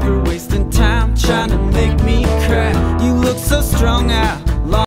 driver wasting time trying to make me cry. You look so strong, out.